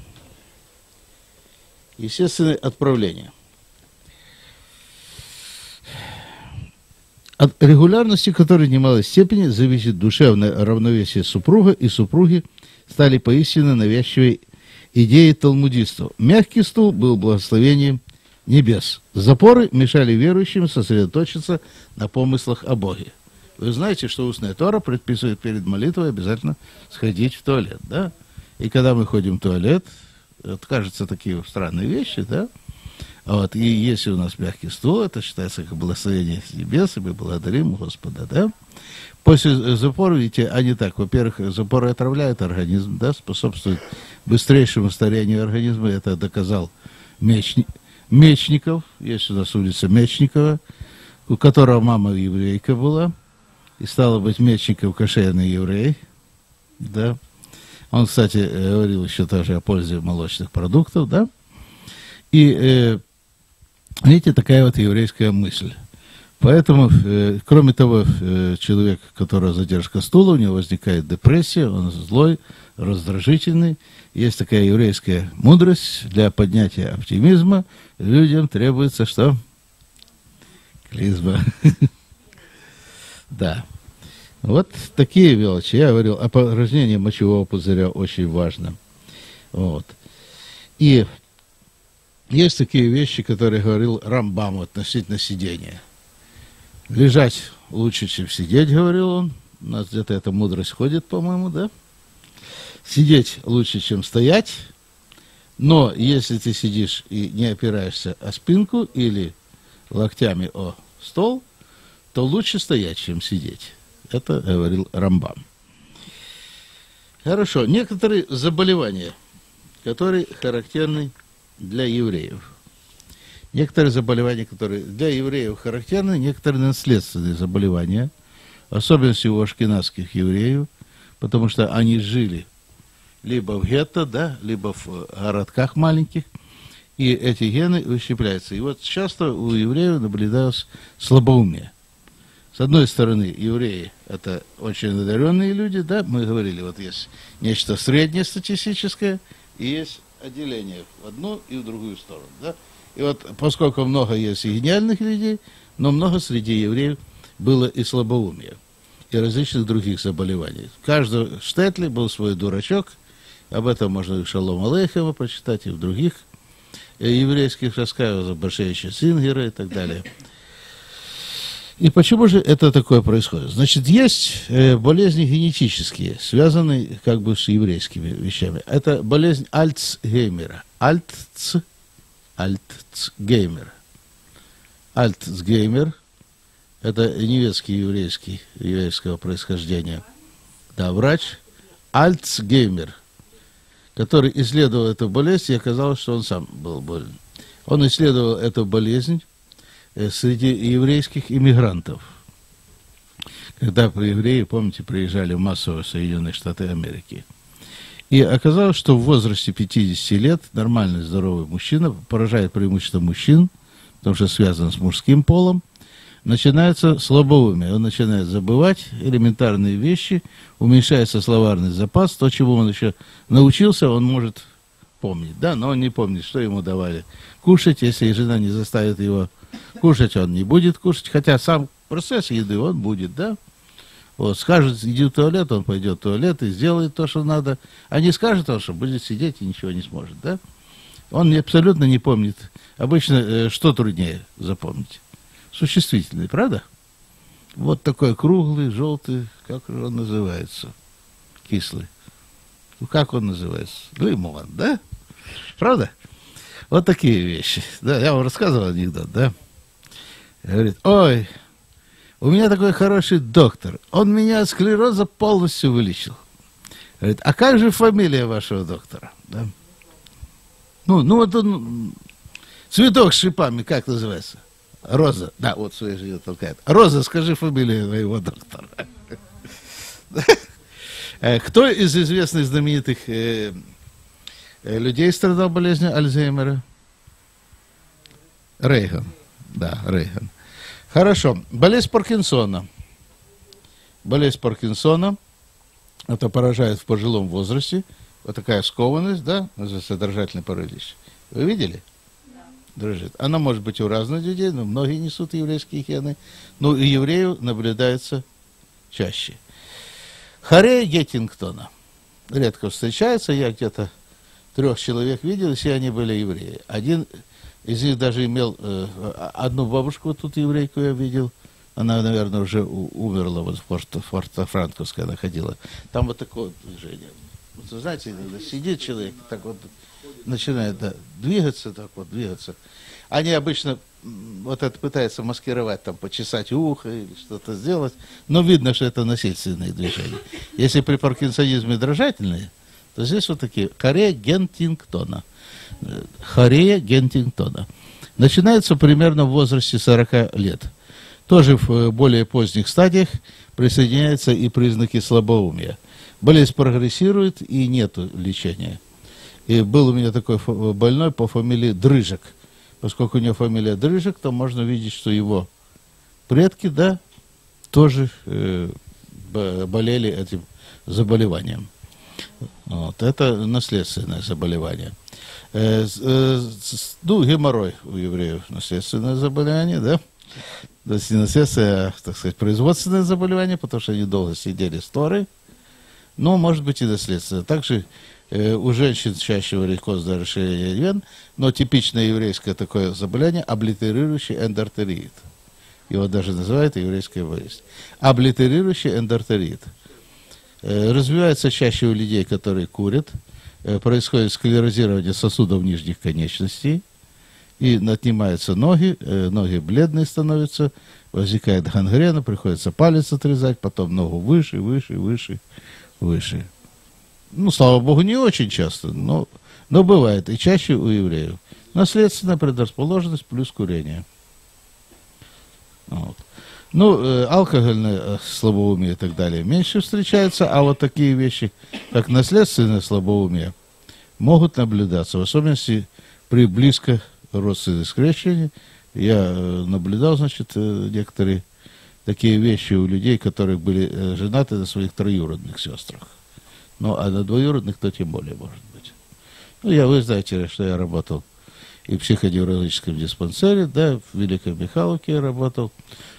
S1: Естественные отправления. От регулярности которой в немалой степени зависит душевное равновесие супруга и супруги стали поистине навязчивой идеей талмудистов. Мягкий стул был благословением небес. Запоры мешали верующим сосредоточиться на помыслах о Боге. Вы знаете, что устная Тора предписывает перед молитвой обязательно сходить в туалет, да? И когда мы ходим в туалет, кажется такие странные вещи, да? Вот, и если у нас мягкий стул, это считается как благословение с небес, и мы благодарим Господа, да? После запора, видите, они так, во-первых, запоры отравляют организм, да, способствуют быстрейшему старению организма, это доказал Мечник, Мечников, есть у нас улица Мечникова, у которого мама еврейка была, и стало быть Мечников кошерный еврей, да. Он, кстати, говорил еще тоже о пользе молочных продуктов, да. И, э, видите, такая вот еврейская мысль. Поэтому, э, кроме того, э, человек, у которого задержка стула, у него возникает депрессия, он злой, раздражительный. Есть такая еврейская мудрость для поднятия оптимизма. Людям требуется что? Клизма. Да. Вот такие мелочи. Я говорил, опорожнение мочевого пузыря очень важно. Вот. И есть такие вещи, которые говорил Рамбам относительно сидения. Лежать лучше, чем сидеть, говорил он. У нас где-то эта мудрость ходит, по-моему, да? Сидеть лучше, чем стоять. Но если ты сидишь и не опираешься о спинку или локтями о стол, то лучше стоять, чем сидеть. Это говорил Рамбам. Хорошо. Некоторые заболевания, которые характерны для евреев. Некоторые заболевания, которые для евреев характерны, некоторые наследственные заболевания, особенности у ашкенадских евреев, потому что они жили либо в гетто, да, либо в городках маленьких, и эти гены ущепляются. И вот часто у евреев наблюдалось слабоумие. С одной стороны, евреи – это очень одаренные люди, да, мы говорили, вот есть нечто среднее статистическое, и есть отделение в одну и в другую сторону, да. И вот поскольку много есть и гениальных людей, но много среди евреев было и слабоумия, и различных других заболеваний. В каждом штетле был свой дурачок, об этом можно и в Шалом Алейхема прочитать, и в других э, еврейских рассказах, Башевича Сингера и так далее. И почему же это такое происходит? Значит, есть э, болезни генетические, связанные как бы с еврейскими вещами. Это болезнь Альцгеймера. Альтц, Альтцгеймер. Альтцгеймер – это немецкий еврейский, еврейского происхождения. Да, врач Альцгеймер, который исследовал эту болезнь, и оказалось, что он сам был болен. Он исследовал эту болезнь среди еврейских иммигрантов. Когда евреи, помните, приезжали массово в Соединенные Штаты Америки. И оказалось, что в возрасте 50 лет нормальный здоровый мужчина, поражает преимущество мужчин, потому что связан с мужским полом, начинается слабоумие. Он начинает забывать элементарные вещи, уменьшается словарный запас, то, чего он еще научился, он может помнить, да, но он не помнит, что ему давали кушать, если жена не заставит его Кушать он не будет кушать, хотя сам процесс еды он будет, да? Вот, скажет, иди в туалет, он пойдет в туалет и сделает то, что надо. А не скажет он, что будет сидеть и ничего не сможет, да? Он абсолютно не помнит. Обычно э, что труднее запомнить? Существительный, правда? Вот такой круглый, желтый, как он называется? Кислый. Ну, как он называется? Лимон, да? Правда? Вот такие вещи. Да, я вам рассказывал анекдот, да? Говорит, ой, у меня такой хороший доктор. Он меня от склероза полностью вылечил. Говорит, а как же фамилия вашего доктора? Да? Ну, ну вот он, цветок с шипами, как называется? Роза. Да, вот своей жене толкает. Роза, скажи фамилию моего доктора. Э, кто из известных знаменитых э, э, людей страдал болезнью Альцгеймера? Рейган. Да, Рейган. Хорошо. Болезнь Паркинсона. Болезнь Паркинсона. Это поражает в пожилом возрасте. Вот такая скованность, да, называется дрожательный паралич. Вы видели? дрожит. Она может быть у разных людей, но многие несут еврейские гены. Но у евреев наблюдается чаще. Харе Геттингтона. Редко встречается. Я где-то трех человек видел, все они были евреи. Один из них даже имел э, одну бабушку, тут еврейку я видел. Она, наверное, уже умерла, вот в Форто-Франковской она ходила. Там вот такое движение. Вот, знаете, сидит человек, так вот начинает да, двигаться, так вот, двигаться. Они обычно вот это пытаются маскировать, там, почесать ухо или что-то сделать, но видно, что это насильственные движения. Если при паркинсонизме дрожательные, то здесь вот такие хорея Гентингтона. Хорея Гентингтона. Начинается примерно в возрасте 40 лет. Тоже в э, более поздних стадиях присоединяются и признаки слабоумия. Болезнь прогрессирует и нет лечения. И был у меня такой больной по фамилии Дрыжек – поскольку у него фамилия Дрыжик, то можно видеть, что его предки, да, тоже э, болели этим заболеванием. Вот, это наследственное заболевание. Ну, геморрой у евреев наследственное заболевание, да? То есть не наследственное, а, так сказать, производственное заболевание, потому что они долго сидели с Торой. Но, может быть, и наследственное. Также Э, у женщин чаще варикозное расширение вен, но типичное еврейское такое заболевание – облитерирующий эндортерит. Его даже называют еврейская болезнь. Облитерирующий эндортерит. Э, развивается чаще у людей, которые курят. Э, происходит склерозирование сосудов нижних конечностей. И отнимаются ноги, ноги бледные становятся, возникает гангрена, приходится палец отрезать, потом ногу выше, выше, выше, выше ну, слава богу, не очень часто, но, но бывает, и чаще у евреев. Наследственная предрасположенность плюс курение. Вот. Ну, э, алкогольное э, слабоумие и так далее меньше встречается, а вот такие вещи, как наследственное слабоумие, могут наблюдаться, в особенности при близко родственных скрещении. Я э, наблюдал, значит, некоторые такие вещи у людей, которые были женаты на своих троюродных сестрах. Ну, а на двоюродных, то тем более может быть. Ну, я, вы знаете, что я работал и в психодеврологическом диспансере, да, в Великой Михайловке я работал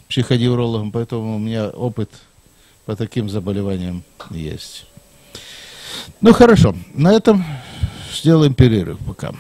S1: психодеврологом, поэтому у меня опыт по таким заболеваниям есть. Ну, хорошо, на этом сделаем перерыв пока.